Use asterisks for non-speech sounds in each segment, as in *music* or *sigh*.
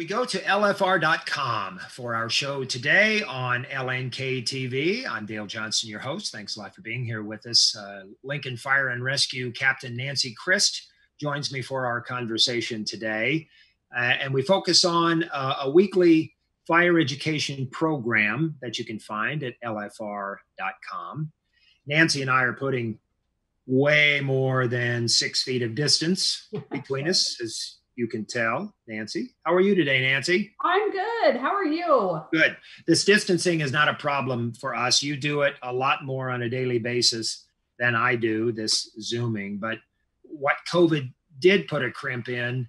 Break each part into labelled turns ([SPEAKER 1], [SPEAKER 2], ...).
[SPEAKER 1] We go to LFR.com for our show today on LNK TV. I'm Dale Johnson, your host. Thanks a lot for being here with us. Uh, Lincoln Fire and Rescue Captain Nancy Crist joins me for our conversation today. Uh, and we focus on uh, a weekly fire education program that you can find at LFR.com. Nancy and I are putting way more than six feet of distance between *laughs* us, as you can tell. Nancy, how are you today, Nancy?
[SPEAKER 2] I'm good. How are you?
[SPEAKER 1] Good. This distancing is not a problem for us. You do it a lot more on a daily basis than I do, this Zooming. But what COVID did put a crimp in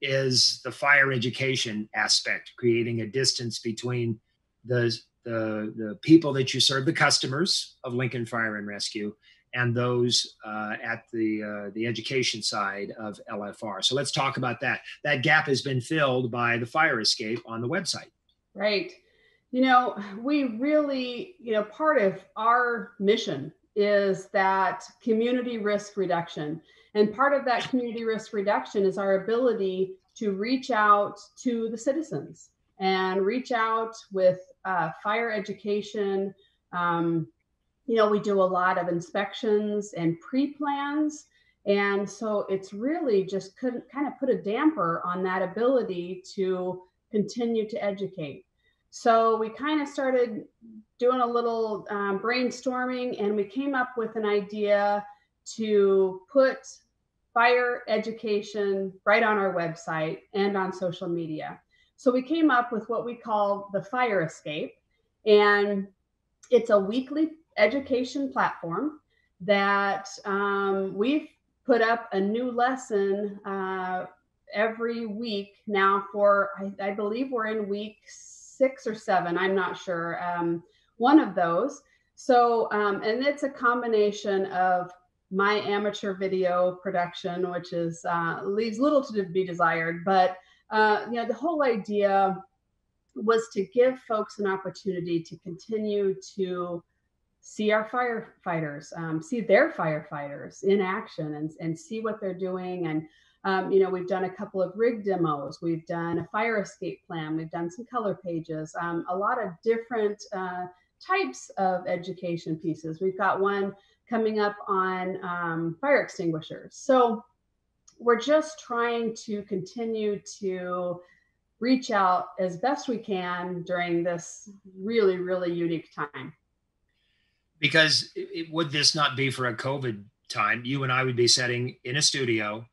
[SPEAKER 1] is the fire education aspect, creating a distance between the, the, the people that you serve, the customers of Lincoln Fire and Rescue, and those uh, at the uh, the education side of LFR. So let's talk about that. That gap has been filled by the fire escape on the website.
[SPEAKER 2] Right. You know, we really, you know, part of our mission is that community risk reduction. And part of that community risk reduction is our ability to reach out to the citizens and reach out with uh, fire education, um, you know, we do a lot of inspections and pre-plans. And so it's really just couldn't kind of put a damper on that ability to continue to educate. So we kind of started doing a little um, brainstorming and we came up with an idea to put fire education right on our website and on social media. So we came up with what we call the fire escape. And it's a weekly education platform that um, we've put up a new lesson uh, every week now for I, I, believe we're in week six or seven i'm not sure um, one of those. So um, and it's a combination of my amateur video production which is uh, leaves little to be desired but uh, you know the whole idea was to give folks an opportunity to continue to see our firefighters, um, see their firefighters in action and, and see what they're doing. And, um, you know, we've done a couple of rig demos, we've done a fire escape plan, we've done some color pages, um, a lot of different uh, types of education pieces. We've got one coming up on um, fire extinguishers. So we're just trying to continue to reach out as best we can during this really, really unique time
[SPEAKER 1] because it, would this not be for a COVID time, you and I would be sitting in a studio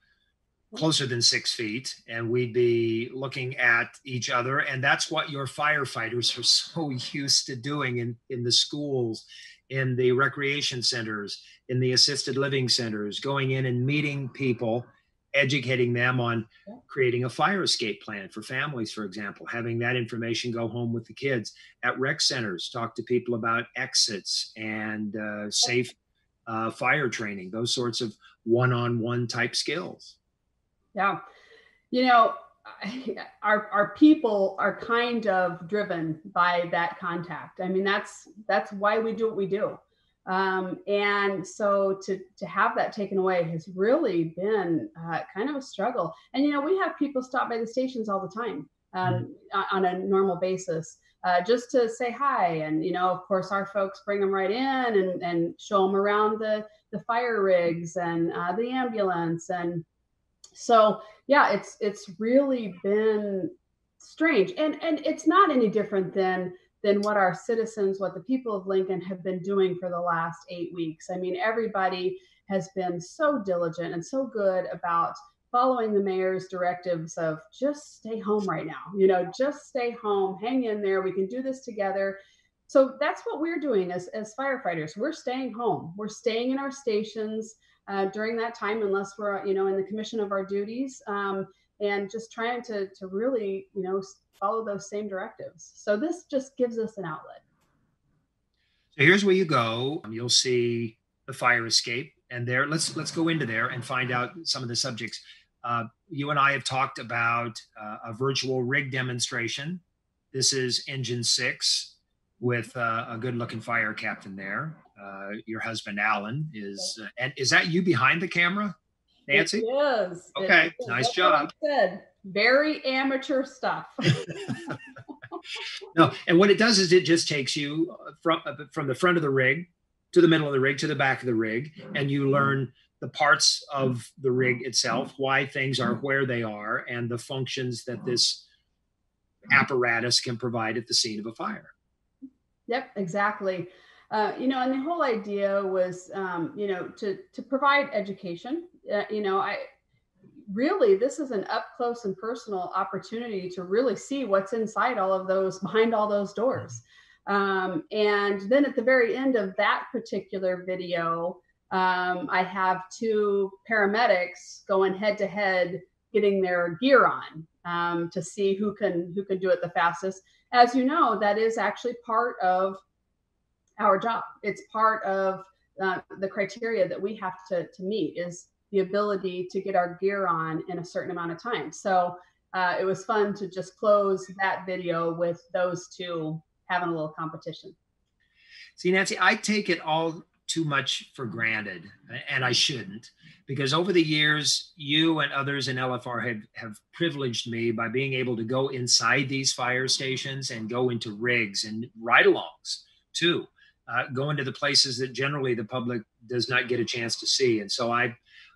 [SPEAKER 1] closer than six feet and we'd be looking at each other and that's what your firefighters are *laughs* so used to doing in, in the schools in the recreation centers in the assisted living centers going in and meeting people educating them on creating a fire escape plan for families, for example, having that information go home with the kids at rec centers, talk to people about exits and uh, safe uh, fire training, those sorts of one on one type skills.
[SPEAKER 2] Yeah. You know, *laughs* our, our people are kind of driven by that contact. I mean, that's that's why we do what we do. Um, and so to, to have that taken away has really been uh, kind of a struggle. And, you know, we have people stop by the stations all the time um, mm-hmm. on a normal basis uh, just to say hi. And, you know, of course, our folks bring them right in and, and show them around the, the fire rigs and uh, the ambulance. And so, yeah, it's, it's really been strange. And, and it's not any different than, than what our citizens, what the people of Lincoln have been doing for the last eight weeks. I mean, everybody has been so diligent and so good about following the mayor's directives of just stay home right now, you know, just stay home, hang in there, we can do this together. So that's what we're doing as, as firefighters. We're staying home, we're staying in our stations. Uh, during that time, unless we're, you know, in the commission of our duties, um, and just trying to to really, you know, follow those same directives. So this just gives us an outlet.
[SPEAKER 1] So here's where you go. You'll see the fire escape, and there let's let's go into there and find out some of the subjects. Uh, you and I have talked about uh, a virtual rig demonstration. This is engine six with uh, a good-looking fire captain there. Uh, your husband Alan is, uh, and is that you behind the camera? Nancy?
[SPEAKER 2] It is.
[SPEAKER 1] Okay,
[SPEAKER 2] It is.
[SPEAKER 1] nice
[SPEAKER 2] That's
[SPEAKER 1] job.
[SPEAKER 2] Said very amateur stuff. *laughs* *laughs*
[SPEAKER 1] No, and what it does is it just takes you uh, from uh, from the front of the rig to the middle of the rig to the back of the rig, and you learn the parts of the rig itself, why things are where they are, and the functions that this apparatus can provide at the scene of a fire.
[SPEAKER 2] Yep, exactly. Uh, you know, and the whole idea was, um, you know, to to provide education. Uh, you know, I really this is an up close and personal opportunity to really see what's inside all of those behind all those doors. Um, and then at the very end of that particular video, um, I have two paramedics going head to head, getting their gear on um, to see who can who can do it the fastest. As you know, that is actually part of our job. It's part of uh, the criteria that we have to, to meet is the ability to get our gear on in a certain amount of time. So uh, it was fun to just close that video with those two having a little competition.
[SPEAKER 1] See, Nancy, I take it all too much for granted, and I shouldn't, because over the years, you and others in LFR have, have privileged me by being able to go inside these fire stations and go into rigs and ride alongs too uh, go into the places that generally the public does not get a chance to see. And so I,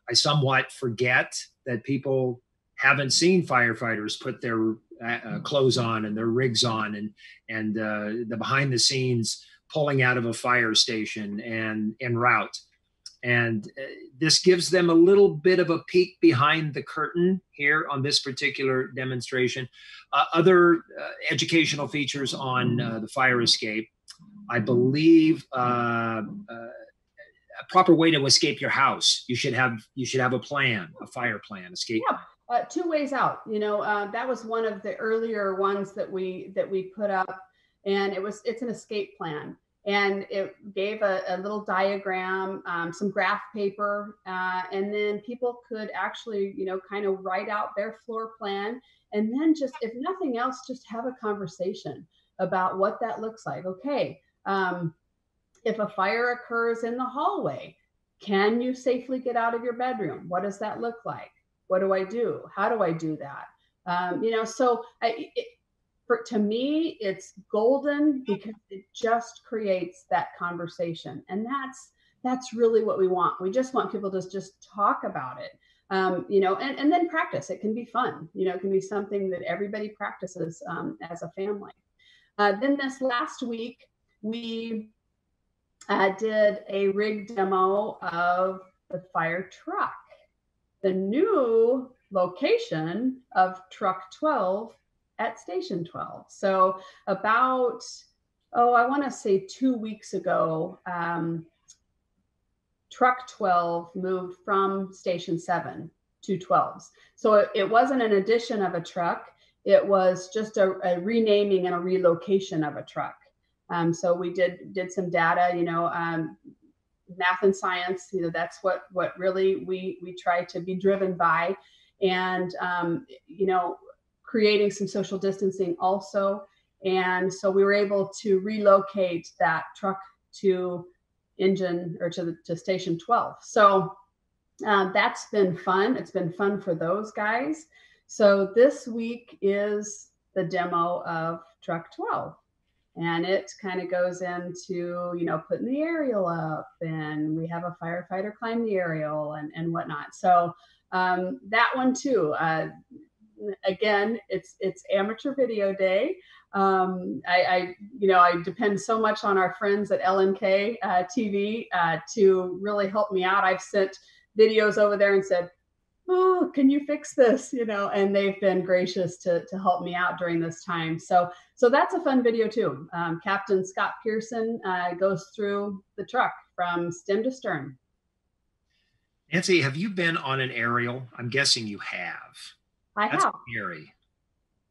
[SPEAKER 1] I somewhat forget that people haven't seen firefighters put their uh, uh, clothes on and their rigs on and and uh, the behind the scenes pulling out of a fire station and en route. And uh, this gives them a little bit of a peek behind the curtain here on this particular demonstration. Uh, other uh, educational features on the fire escape I believe uh, uh, a proper way to escape your house. You should have you should have a plan, a fire plan, escape.
[SPEAKER 2] Yeah. Uh, two ways out. You know, uh, that was one of the earlier ones that we that we put up, and it was it's an escape plan, and it gave a, a little diagram, um, some graph paper, uh, and then people could actually you know kind of write out their floor plan, and then just if nothing else, just have a conversation about what that looks like. Okay, um, if a fire occurs in the hallway, can you safely get out of your bedroom? What does that look like? What do I do? How do I do that? Um, you know, so I, it, for, to me, it's golden because it just creates that conversation, and that's that's really what we want. We just want people to just talk about it, um, you know, and and then practice. It can be fun, you know, it can be something that everybody practices um, as a family. Uh, then this last week, we uh, did a rig demo of the fire truck, the new location of truck 12 at station 12. So about, oh, I want to say two weeks ago, um, truck 12 moved from station 7 to 12s. So it, it wasn't an addition of a truck, it was just a, a renaming and a relocation of a truck. Um, so we did did some data, you know, um, math and science. You know, that's what what really we we try to be driven by, and um, you know, creating some social distancing also. And so we were able to relocate that truck to engine or to the, to station 12. So um, that's been fun. It's been fun for those guys. So this week is the demo of truck 12 and it kind of goes into you know putting the aerial up and we have a firefighter climb the aerial and, and whatnot. So um, that one too uh, again it's it's amateur video day. Um, I, I, you know i depend so much on our friends at lnk uh, tv uh, to really help me out. I've sent videos over there and said oh can you fix this? you know and they've been gracious to to help me out during this time. So so that's a fun video too. Um, captain scott pearson uh, goes through the truck from stem to stern.
[SPEAKER 1] Nancy have you been on an aerial? I'm guessing you have.
[SPEAKER 2] I
[SPEAKER 1] that's
[SPEAKER 2] have.
[SPEAKER 1] scary.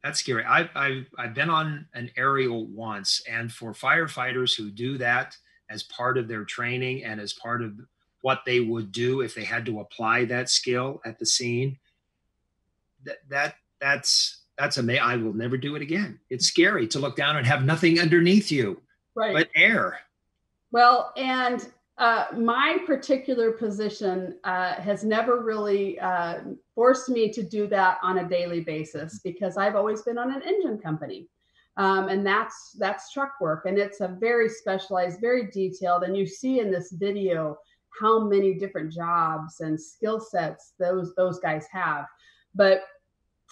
[SPEAKER 1] That's scary. I've, I've i've been on an aerial once and for firefighters who do that as part of their training and as part of what they would do if they had to apply that skill at the scene. That that that's that's amazing. I will never do it again. It's scary to look down and have nothing underneath you,
[SPEAKER 2] right?
[SPEAKER 1] But air.
[SPEAKER 2] Well, and uh, my particular position uh, has never really uh, forced me to do that on a daily basis because I've always been on an engine company. Um, and that's that's truck work and it's a very specialized very detailed and you see in this video how many different jobs and skill sets those those guys have. But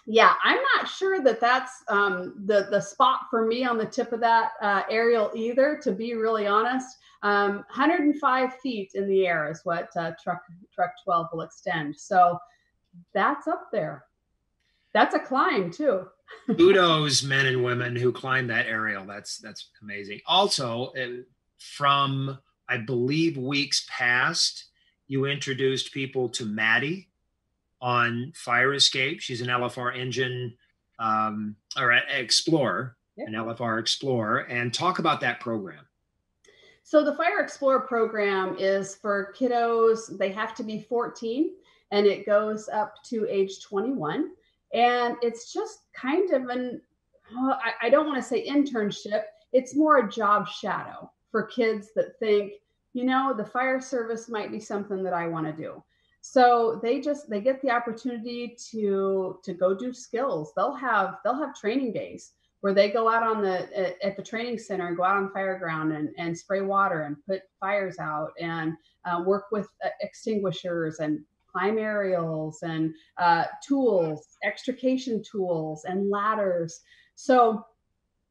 [SPEAKER 2] yeah i'm not sure that that's um, the the spot for me on the tip of that uh, aerial either to be really honest. Um, 105 feet in the air is what uh, truck truck 12 will extend. So that's up there. That's a climb too. *laughs*
[SPEAKER 1] Kudos men and women who climb that aerial. That's that's amazing. Also uh, from i believe weeks past you introduced people to maddie on fire escape. She's an lfr engine um, or explorer an lfr explorer. And talk about that program.
[SPEAKER 2] So the fire explorer program is for kiddos they have to be 14 and it goes up to age 21 and it's just kind of an, I, I don't want to say internship, it's more a job shadow for kids that think, you know, the fire service might be something that I want to do. So they just they get the opportunity to to go do skills. They'll have they'll have training days where they go out on the at the training center and go out on fire ground and, and spray water and put fires out and uh, work with uh, extinguishers and climb aerials and uh, tools, extrication tools, and ladders. So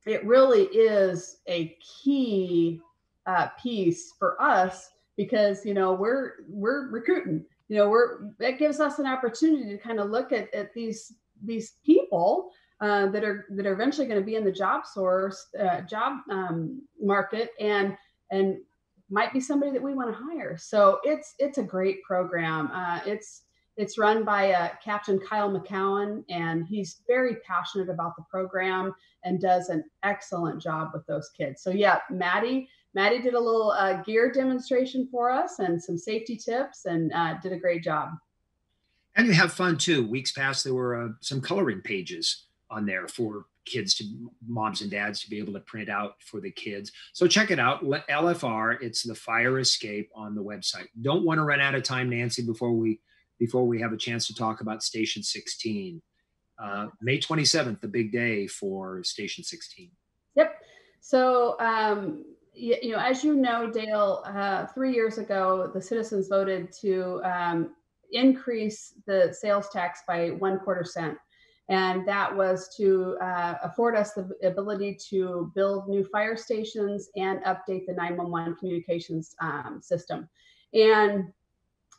[SPEAKER 2] it really is a key uh, piece for us because you know we're we're recruiting. You know, we're that gives us an opportunity to kind of look at, at these these people uh, that are that are eventually going to be in the job source uh, job um, market and and might be somebody that we want to hire. So it's it's a great program. Uh, it's it's run by uh, Captain Kyle McCowan, and he's very passionate about the program and does an excellent job with those kids. So yeah, Maddie, Maddie did a little uh, gear demonstration for us and some safety tips, and uh, did a great job.
[SPEAKER 1] And you have fun too. Weeks past, there were uh, some coloring pages on there for kids to moms and dads to be able to print out for the kids. So check it out. LFR, it's the fire escape on the website. Don't want to run out of time, Nancy, before we before we have a chance to talk about Station 16. Uh, May 27th, the big day for Station 16.
[SPEAKER 2] Yep. So, um, you, know, as you know, Dale, uh, three years ago, the citizens voted to um, increase the sales tax by one quarter cent and that was to uh, afford us the ability to build new fire stations and update the 911 communications um, system. And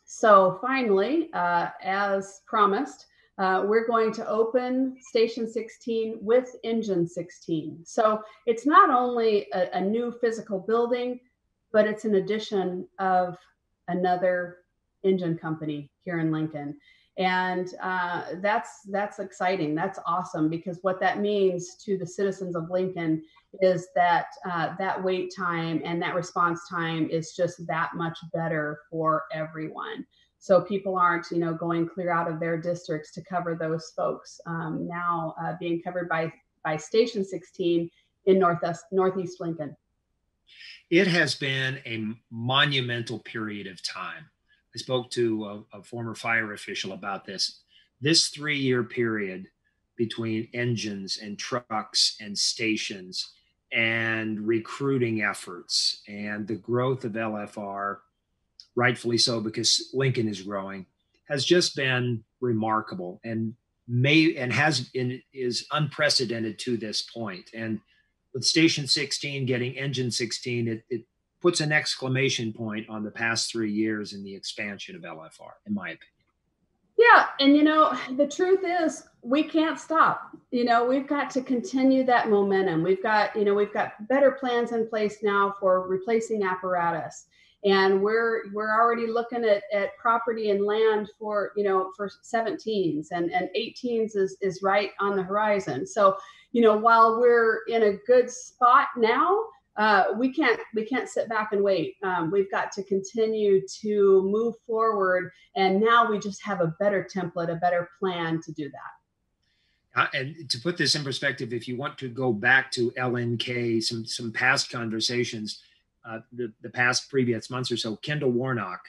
[SPEAKER 2] so finally, uh, as promised, uh, we're going to open Station 16 with Engine 16. So it's not only a, a new physical building, but it's an addition of another engine company here in Lincoln. And uh, that's that's exciting. That's awesome because what that means to the citizens of lincoln is that uh, that wait time and that response time is just that much better for everyone so people aren't you know going clear out of their districts to cover those folks. Um, now uh, being covered by by station 16 in northeast northeast lincoln.
[SPEAKER 1] It has been a monumental period of time. I spoke to a, a former fire official about this. This three year period between engines and trucks and stations and recruiting efforts and the growth of LFR, rightfully so, because Lincoln is growing, has just been remarkable and may and has been is unprecedented to this point. And with Station 16 getting Engine 16, it, it puts an exclamation point on the past three years in the expansion of LFR, in my opinion.
[SPEAKER 2] Yeah, and you know, the truth is we can't stop. You know, we've got to continue that momentum. We've got, you know, we've got better plans in place now for replacing apparatus. And we're we're already looking at, at property and land for, you know, for 17s and, and 18s is, is right on the horizon. So, you know, while we're in a good spot now, uh, we can't we can't sit back and wait. Um, we've got to continue to move forward, and now we just have a better template, a better plan to do that.
[SPEAKER 1] Uh, and to put this in perspective, if you want to go back to LNK, some some past conversations, uh, the, the past previous months or so, Kendall Warnock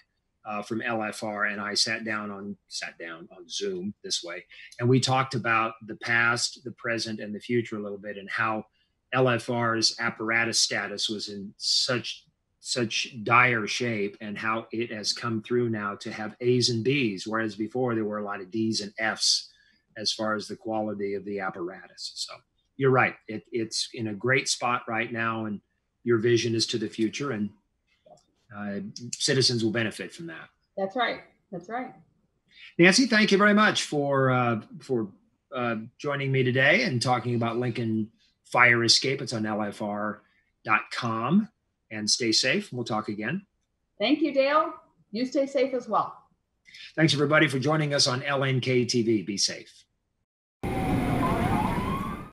[SPEAKER 1] uh, from LFR and I sat down on sat down on Zoom this way, and we talked about the past, the present, and the future a little bit, and how LFR's apparatus status was in such such dire shape, and how it has come through now to have A's and B's, whereas before there were a lot of D's and F's as far as the quality of the apparatus. So you're right; it, it's in a great spot right now, and your vision is to the future, and uh, citizens will benefit from that.
[SPEAKER 2] That's right. That's right.
[SPEAKER 1] Nancy, thank you very much for uh, for uh, joining me today and talking about Lincoln Fire Escape. It's on lfr.com. And stay safe. We'll talk again.
[SPEAKER 2] Thank you, Dale. You stay safe as well.
[SPEAKER 1] Thanks, everybody, for joining us on LNK TV. Be safe.